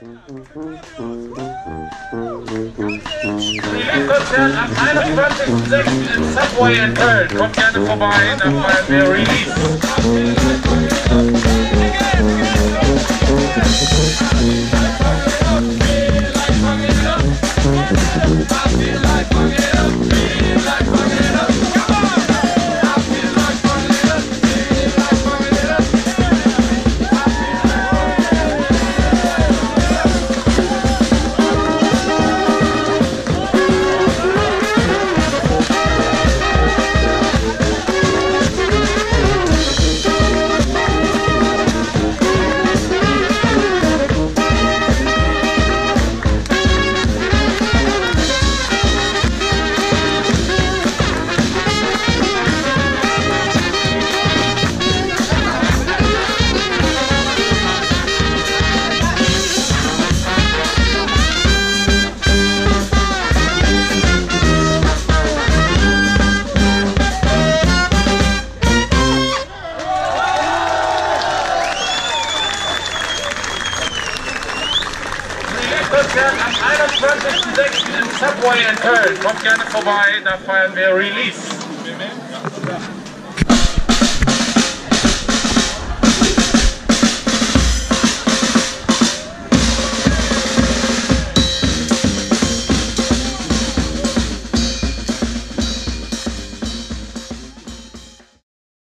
Release-Konzert am 21.06. im Subway in Köln. Kommt gerne vorbei, dann feiern. Release-Konzert am 21.06. im Subway in Köln. Kommt gerne vorbei, da feiern wir Release.